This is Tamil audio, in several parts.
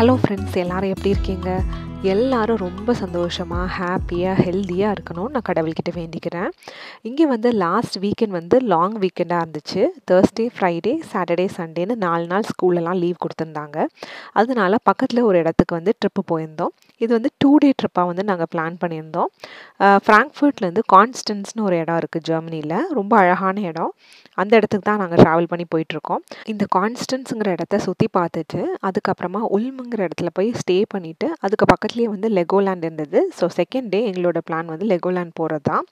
ஹலோ ஃப்ரெண்ட்ஸ் எல்லாரும் எப்படி இருக்கீங்க? எல்லாரும் ரொம்ப சந்தோஷமாக ஹாப்பியாக ஹெல்த்தியாக இருக்கணும்னு நான் கடவுள்கிட்ட வேண்டிக்கிறேன். இங்கே வந்து லாஸ்ட் வீக்கெண்ட் வந்து லாங் வீக்கெண்டாக இருந்துச்சு. தேர்ஸ்டே ஃப்ரைடே சாட்டர்டே சண்டேன்னு நாலு நாள் ஸ்கூல்லலாம் லீவ் கொடுத்துருந்தாங்க. அதனால பக்கத்தில் ஒரு இடத்துக்கு வந்து ட்ரிப்பு போயிருந்தோம். இது வந்து டூ டே ட்ரிப்பாக வந்து நாங்கள் பிளான் பண்ணியிருந்தோம். ஃப்ராங்க்ஃபர்ட்லேருந்து கான்ஸ்டன்ஸ்னு ஒரு இடம் இருக்குது ஜெர்மனியில் ரொம்ப அழகான இடம். அந்த இடத்துக்கு தான் நாங்கள் ட்ராவல் பண்ணி போயிட்டுருக்கோம். இந்த கான்ஸ்டன்ஸுங்கிற இடத்த சுற்றி பார்த்துட்டு அதுக்கப்புறமா உல்முங்கிற இடத்துல போய் ஸ்டே பண்ணிவிட்டு அதுக்கு பக்கத்துலேயே வந்து லெகோலேண்ட் இருந்தது. ஸோ செகண்ட் டே எங்களோட பிளான் வந்து லெகோலேண்ட் போகிறது தான்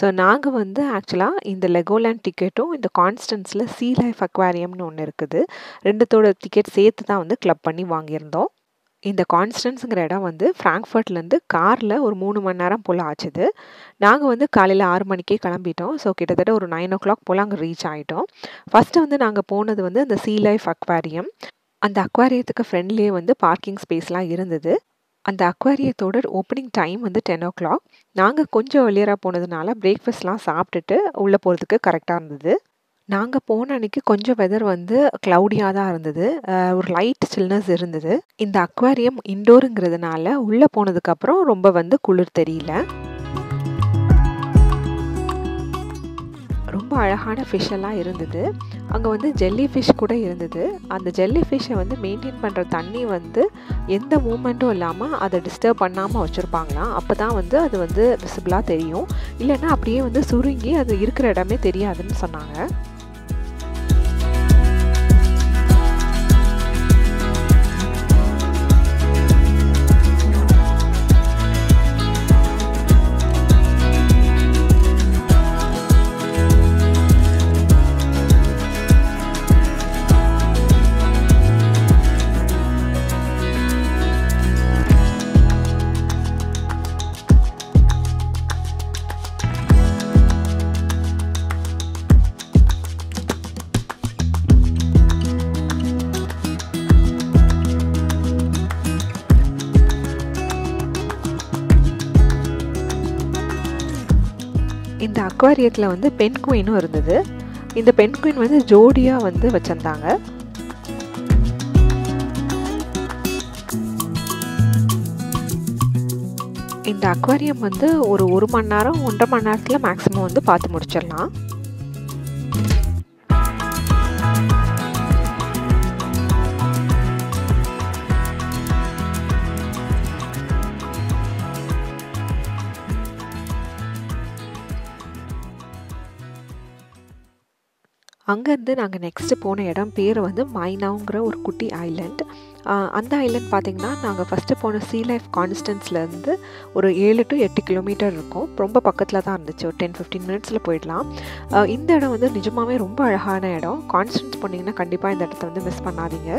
ஸோ நாங்கள் வந்து ஆக்சுவலாக இந்த லெகோலேண்ட் டிக்கெட்டும் இந்த கான்ஸ்டன்ஸில் சீ லைஃப் அக்வாரியம்னு ஒன்று இருக்குது. ரெண்டுத்தோட டிக்கெட் சேர்த்து தான் வந்து கிளப் பண்ணி வாங்கியிருந்தோம். இந்த கான்ஸ்டன்ஸுங்கிற இடம் வந்து ஃப்ராங்க்ஃபர்ட்லேருந்து காரில் ஒரு மூணு மணி நேரம் போல் ஆச்சுது. நாங்கள் வந்து காலையில் ஆறு மணிக்கே கிளம்பிட்டோம். ஸோ கிட்டத்தட்ட ஒரு நைன் ஓ கிளாக் போல் அங்கே ரீச் ஆகிட்டோம் ஃபஸ்ட்டு வந்து நாங்கள் போனது வந்து அந்த சீ லைஃப் அக்வாரியம் அந்த அக்வாரியத்துக்கு ஃப்ரெண்ட்லேயே வந்து பார்க்கிங் ஸ்பேஸ்லாம் இருந்தது. அந்த அக்வாரியத்தோட ஓப்பனிங் டைம் வந்து டென் ஓ கிளாக் நாங்கள் கொஞ்சம் வெளியராக போனதுனால பிரேக்ஃபாஸ்ட்லாம் சாப்பிட்டுட்டு உள்ளே போகிறதுக்கு கரெக்டாக இருந்தது. நாங்கள் போன அன்றைக்கி கொஞ்சம் வெதர் வந்து க்ளவுடியாக தான் இருந்தது. ஒரு லைட் சில்னஸ் இருந்தது. இந்த அக்வாரியம் இண்டோருங்கிறதுனால உள்ளே போனதுக்கப்புறம் ரொம்ப வந்து குளிர் தெரியல. ரொம்ப அழகான ஃபிஷ் எல்லாம் இருந்தது. அங்கே வந்து ஜெல்லி ஃபிஷ் கூட இருந்தது. அந்த ஜெல்லி ஃபிஷ்ஷை வந்து மெயின்டைன் பண்ணுற தண்ணி வந்து எந்த மூமெண்ட்டும் இல்லாமல் அதை டிஸ்டர்ப் பண்ணாமல் வச்சுருப்பாங்களாம். அப்போ தான் வந்து அது வந்து விசிபிளாக தெரியும். இல்லைன்னா அப்படியே வந்து சுருங்கி அது இருக்கிற இடமே தெரியாதுன்னு சொன்னாங்க. அக்வாரியத்தில் வந்து பெண் குயினும் இருந்தது. இந்த பெண் குயின் வந்து ஜோடியாக வந்து வச்சுருந்தாங்க. இந்த அக்வாரியம் வந்து ஒரு ஒரு மணி நேரம் ஒன்றரை மணி நேரத்தில் மேக்ஸிமம் வந்து பார்த்து முடிச்சிடலாம். அங்கேருந்து நாங்கள் நெக்ஸ்ட்டு போன இடம் பேர் வந்து மைனாங்கிற ஒரு குட்டி ஐலண்ட் அந்த ஐலண்ட் பார்த்திங்கன்னா நாங்கள் ஃபஸ்ட்டு போன சீ லைஃப் கான்ஸ்டன்ஸ்லேருந்து ஒரு ஏழு டு எட்டு கிலோமீட்டர் இருக்கும். ரொம்ப பக்கத்தில் தான் இருந்துச்சு. ஒரு டென் ஃபிஃப்டீன் மினிட்ஸில் போயிடலாம். இந்த இடம் வந்து நிஜமாகவே ரொம்ப அழகான இடம். கான்ஸ்டன்ஸ் போனீங்கன்னா கண்டிப்பாக இந்த இடத்த வந்து மிஸ் பண்ணாதீங்க.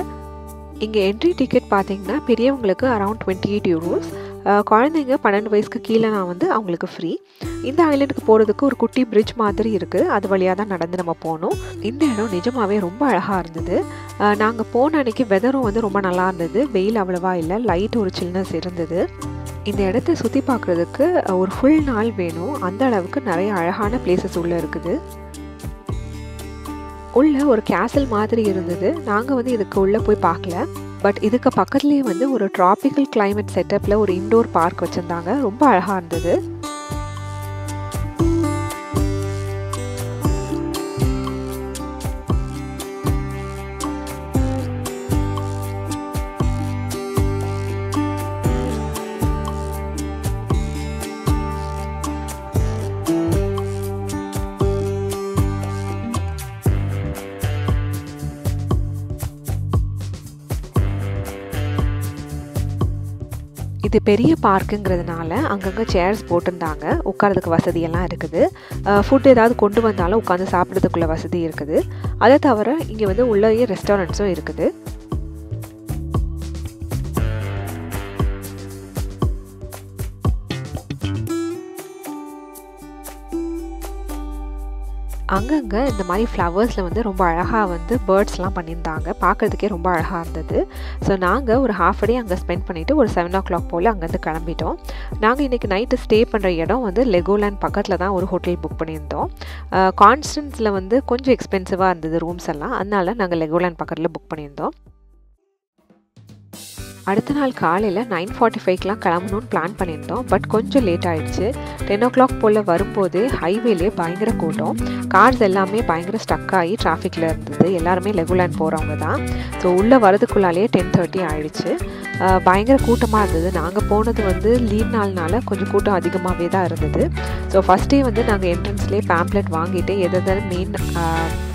இங்கே என்ட்ரி டிக்கெட் பார்த்திங்கன்னா பெரியவங்களுக்கு அரவுண்ட் டுவெண்ட்டி எயிட் யூரோஸ் குழந்தைங்க பன்னெண்டு வயசுக்கு கீழே நான் வந்து அவங்களுக்கு ஃப்ரீ இந்த ஐலண்டுக்கு போகிறதுக்கு ஒரு குட்டி பிரிட்ஜ் மாதிரி இருக்குது அது வழியாக தான் நடந்து நம்ம போனோம் இந்த இடம் நிஜமாகவே ரொம்ப அழகாக இருந்தது. நாங்கள் போன அன்றைக்கி வெதரும் வந்து ரொம்ப நல்லா இருந்தது. வெயில் அவ்வளவா இல்லை. லைட் ஒரு சில்னஸ் இருந்தது. இந்த இடத்த சுற்றி பார்க்குறதுக்கு ஒரு ஃபுல் நாள் வேணும். அந்த அளவுக்கு நிறைய அழகான பிளேசஸ் உள்ளே இருக்குது. உள்ளே ஒரு கேசல் மாதிரி இருந்தது. நாங்கள் வந்து இதுக்கு உள்ளே போய் பார்க்கல. பட் இதுக்கு பக்கத்துலேயே வந்து ஒரு ட்ராபிக்கல் கிளைமேட் செட்டப்பில் ஒரு இன்டோர் பார்க் வச்சுருந்தாங்க. ரொம்ப அழகாக இருந்தது. இது பெரிய பார்க்குங்கிறதுனால அங்கங்கே சேர்ஸ் போட்டிருந்தாங்க. உட்காரதுக்கு வசதியெல்லாம் இருக்குது. ஃபுட் ஏதாவது கொண்டு வந்தாலும் உட்காந்து சாப்பிட்றதுக்குள்ள வசதி இருக்குது. அதை தவிர இங்கே வந்து உள்ளேயே ரெஸ்டாரண்ட்ஸும் இருக்குது. அங்கங்கே இந்த மாதிரி ஃப்ளவர்ஸில் வந்து ரொம்ப அழகாக வந்து பேர்ட்ஸ்லாம் பண்ணியிருந்தாங்க. பார்க்குறதுக்கே ரொம்ப அழகாக இருந்தது. ஸோ நாங்கள் ஒரு ஹாஃப் டே அங்கே ஸ்பெண்ட் பண்ணிவிட்டு ஒரு செவன் ஓ கிளாக் போல் அங்கேருந்து கிளம்பிட்டோம். நாங்கள் இன்றைக்கி நைட்டு ஸ்டே பண்ணுற இடம் வந்து லெகோலேண்ட் பக்கத்தில் தான் ஒரு ஹோட்டல் புக் பண்ணியிருந்தோம். கான்ஸ்டன்ஸில் வந்து கொஞ்சம் எக்ஸ்பென்சிவாக இருந்தது ரூம்ஸ் எல்லாம். அதனால நாங்கள் லெகோலேண்ட் பக்கத்தில் புக் பண்ணியிருந்தோம். அடுத்த நாள் காலையில் நைன் ஃபார்ட்டி ஃபைவ்க்கெலாம் கிளம்பணும்னு பிளான் பண்ணியிருந்தோம். பட் கொஞ்சம் லேட் ஆகிடுச்சு டென் ஓ கிளாக் போல் வரும்போது ஹைவேலே பயங்கர கூட்டம். கார்ஸ் எல்லாமே பயங்கர ஸ்டக் ஆகி டிராஃபிக்கில் இருந்தது. எல்லாருமே லெகுலாண்ட் போகிறவங்க தான். ஸோ உள்ளே வரதுக்குள்ளாலே டென் தேர்ட்டி ஆகிடுச்சு பயங்கர கூட்டமாக இருந்தது. நாங்கள் போனது வந்து லீவ் நாள்னால கொஞ்சம் கூட்டம் அதிகமாகவே தான் இருந்தது. ஸோ ஃபஸ்ட் டே வந்து நாங்கள் என்ட்ரன்ஸ்லேயே பேம்ப்ளெட் வாங்கிட்டு எதாவது மெயின்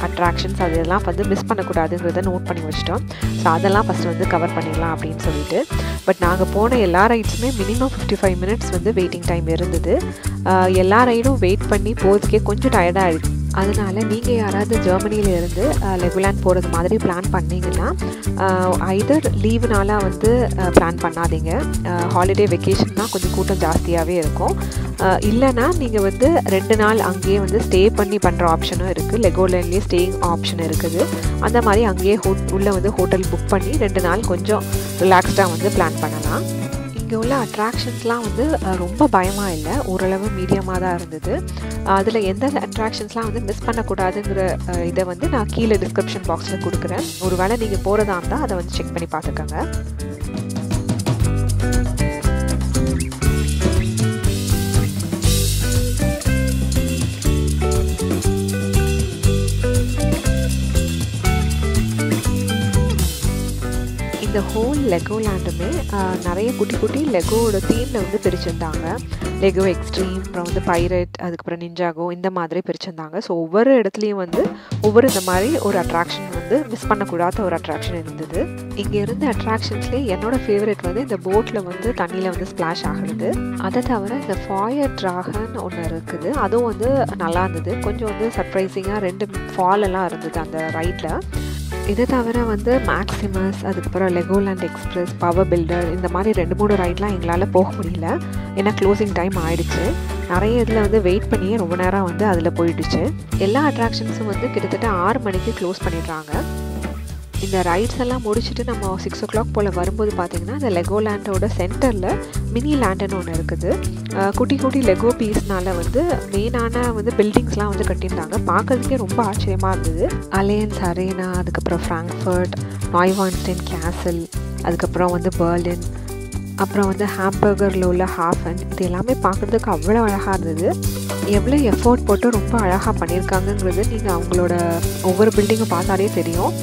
அட்ராக்ஷன்ஸ் அதெல்லாம் வந்து மிஸ் பண்ணக்கூடாதுங்கிறத நோட் பண்ணி வச்சிட்டோம். ஸோ அதெல்லாம் ஃபஸ்ட்டு வந்து கவர் பண்ணிடலாம் அப்படின்னு சொல்லிட்டு. பட் நாங்கள் போன எல்லா ரைட்ஸுமே மினிமம் ஃபிஃப்டி ஃபைவ் மினிட்ஸ் வந்து வெயிட்டிங் டைம் இருந்தது. எல்லா ரைடும் வெயிட் பண்ணி போகிறதுக்கே கொஞ்சம் டயர்டாக ஆகிடுச்சு அதனால் நீங்கள் யாராவது ஜெர்மனியில் இருந்து லெகுலாண்ட் போகிறது மாதிரி பிளான் பண்ணிங்கன்னா ஐதர் லீவுனால வந்து பிளான் பண்ணாதீங்க. ஹாலிடே வெக்கேஷன்னா கொஞ்சம் கூட்டம் ஜாஸ்தியாகவே இருக்கும். இல்லைனா நீங்கள் வந்து ரெண்டு நாள் அங்கேயே வந்து ஸ்டே பண்ணி பண்ணுற ஆப்ஷனும் இருக்குது லெகோலேண்ட்லேயே ஸ்டேயிங் ஆப்ஷன் இருக்குது. அந்த மாதிரி அங்கேயே ஹோ உள்ளே வந்து ஹோட்டல் புக் பண்ணி ரெண்டு நாள் கொஞ்சம் ரிலாக்ஸ்டாக வந்து பிளான் பண்ணலாம். இங்கே உள்ள அட்ராக்ஷன்ஸ்லாம் வந்து ரொம்ப பயமாக இல்லை. ஓரளவு மீடியமாக தான் இருந்தது. அதில் எந்த அட்ராக்ஷன்ஸ்லாம் வந்து மிஸ் பண்ணக்கூடாதுங்கிற இதை வந்து நான் கீழே டிஸ்கிரிப்ஷன் பாக்ஸில் கொடுக்குறேன். ஒரு வேளை நீங்கள் போகிறதா இருந்தால் அதை வந்து செக் பண்ணி பார்த்துக்கோங்க. இந்த ஹோல் லெகோ லேண்டுமே நிறைய குட்டி குட்டி லெகோவோட தீமில் வந்து பிரிச்சிருந்தாங்க. லெகோ எக்ஸ்ட்ரீம் அப்புறம் வந்து பைரட் அதுக்கப்புறம் நிஞ்சாகோ இந்த மாதிரி பிரிச்சிருந்தாங்க. ஸோ ஒவ்வொரு இடத்துலையும் வந்து ஒவ்வொரு இந்த மாதிரி ஒரு அட்ராக்ஷன் வந்து மிஸ் பண்ணக்கூடாத ஒரு அட்ராக்ஷன் இருந்தது. இங்கே இருந்த அட்ராக்ஷன்ஸ்லேயே என்னோட ஃபேவரட் வந்து இந்த போட்டில் வந்து தண்ணியில் வந்து ஸ்ப்ளாஷ் ஆகிறது. அதை தவிர இந்த ஃபாயர் ட்ராகன் ஒன்று இருக்குது. அதுவும் வந்து நல்லா இருந்தது. கொஞ்சம் வந்து சர்ப்ரைசிங்காக ரெண்டு ஃபால் எல்லாம் இருந்தது அந்த ரைட்டில் இதை தவிர வந்து மேக்ஸிமஸ் அதுக்கப்புறம் லெகோலேண்ட் எக்ஸ்பிரஸ் பவர் பில்டர் இந்த மாதிரி ரெண்டு மூணு ரைட்லாம் எங்களால் போக முடியல. ஏன்னா க்ளோசிங் டைம் ஆயிடுச்சு. நிறைய இதில் வந்து வெயிட் பண்ணியே ரொம்ப நேரம் வந்து அதில் போயிடுச்சு. எல்லா அட்ராக்ஷன்ஸும் வந்து கிட்டத்தட்ட ஆறு மணிக்கு க்ளோஸ் பண்ணிடுறாங்க. இந்த ரைட்ஸ் எல்லாம் முடிச்சுட்டு நம்ம சிக்ஸ் ஓ கிளாக் போல் வரும்போது பார்த்தீங்கன்னா இந்த லெகோ லேண்டோட சென்டரில் மினி லேண்டுன்னு ஒன்று இருக்குது. குட்டி குட்டி லெகோ பீஸ்னால வந்து மெயினான வந்து பில்டிங்ஸ்லாம் வந்து கட்டியிருந்தாங்க. பார்க்கறதுக்கே ரொம்ப ஆச்சரியமாக இருந்தது. அலையன்ஸ் அரேனா அதுக்கப்புறம் ஃப்ராங்க்ஃபர்ட் நாய்வான்ஸ்டன் கேசல் அதுக்கப்புறம் வந்து பர்லின் அப்புறம் வந்து ஹாம்பர்கரில் உள்ள ஹாஃபன் இது எல்லாமே பார்க்குறதுக்கு அவ்வளோ அழகாக இருந்தது. எவ்வளோ எஃபோர்ட் போட்டு ரொம்ப அழகாக பண்ணியிருக்காங்கங்கிறது நீங்கள் அவங்களோட ஒவ்வொரு பில்டிங்கை பார்த்தாலே தெரியும்.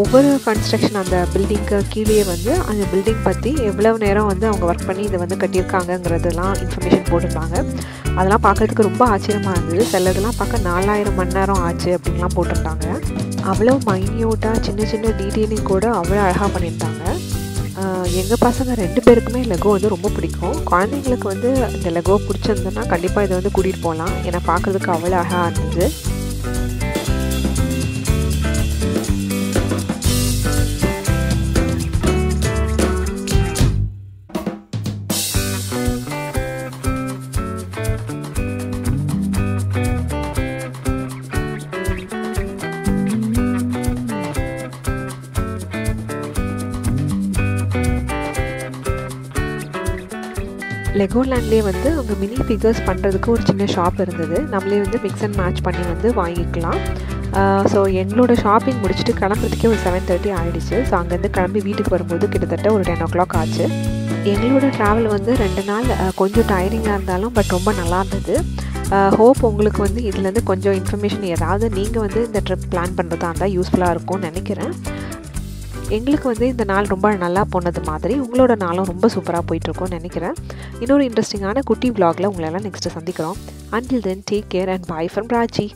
ஒவ்வொரு கன்ஸ்ட்ரக்ஷன் அந்த பில்டிங்க்கு கீழே வந்து அந்த பில்டிங் பற்றி எவ்வளவு நேரம் வந்து அவங்க ஒர்க் பண்ணி இதை வந்து கட்டியிருக்காங்கங்கிறதெல்லாம் இன்ஃபர்மேஷன் போட்டிருந்தாங்க அதெல்லாம் பார்க்குறதுக்கு ரொம்ப ஆச்சரியமாக இருந்தது. சிலதெல்லாம் பார்க்க நாலாயிரம் மணி நேரம் ஆச்சு அப்படின்லாம் போட்டிருந்தாங்க. அவ்வளோ மைன்யூட்டாக சின்ன சின்ன டீட்டெயிலிங் கூட அவ்வளோ அழகாக பண்ணியிருந்தாங்க. எங்கள் பசங்க ரெண்டு பேருக்குமே லெகோ வந்து ரொம்ப பிடிக்கும். குழந்தைங்களுக்கு வந்து இந்த லெகோ பிடிச்சிருந்ததுன்னா கண்டிப்பாக இதை வந்து கூட்டிகிட்டு போகலாம். ஏன்னா பார்க்குறதுக்கு அவ்வளோ அழகாக இருந்தது. லெகோலேண்ட்லேயே வந்து அவங்க மினி ஃபிகர்ஸ் பண்ணுறதுக்கு ஒரு சின்ன ஷாப் இருந்தது. நம்மளே வந்து மிக்ஸ் அண்ட் மேட்ச் பண்ணி வந்து வாங்கிக்கலாம். ஸோ எங்களோட ஷாப்பிங் முடிச்சுட்டு கிளம்புறதுக்கே ஒரு செவன் தேர்ட்டி ஆகிடுச்சு ஸோ அங்கேருந்து கிளம்பி வீட்டுக்கு வரும்போது கிட்டத்தட்ட ஒரு டென் ஓ கிளாக் ஆச்சு. எங்களோட ட்ராவல் வந்து ரெண்டு நாள் கொஞ்சம் டயரிங்காக இருந்தாலும் பட் ரொம்ப நல்லா இருந்தது. ஹோப் உங்களுக்கு வந்து இதுலேருந்து கொஞ்சம் இன்ஃபர்மேஷன் ஏதாவது நீங்கள் வந்து இந்த ட்ரிப் பிளான் பண்ணுறதா இருந்தால் யூஸ்ஃபுல்லாக இருக்கும்னு நினைக்கிறேன். எங்களுக்கு வந்து இந்த நாள் ரொம்ப நல்லா போனது மாதிரி உங்களோட நாளும் ரொம்ப சூப்பராக போயிட்டுருக்கோன்னு நினைக்கிறேன். இன்னொரு இன்ட்ரெஸ்டிங்கான குட்டி விலாகில் உங்களெல்லாம் நெக்ஸ்ட்டு சந்திக்கிறோம். Until then take care and bye from Raji